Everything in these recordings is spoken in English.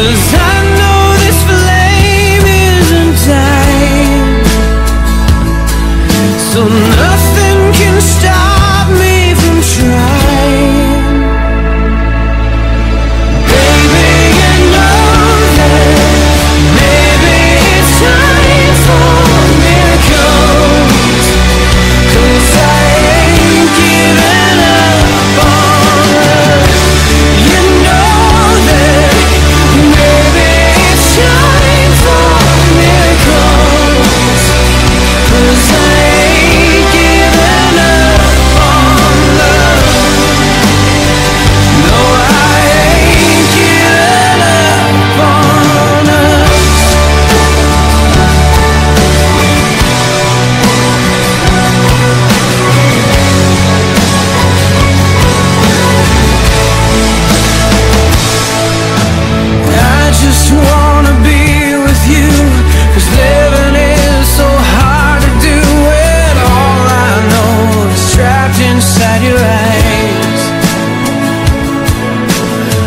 Cause your eyes.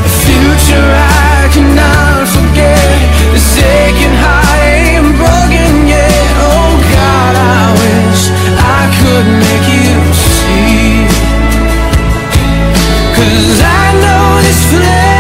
A future I cannot forget. Is aching heart ain't broken, yet. Oh God, I wish I could make you see. Cause I know this flame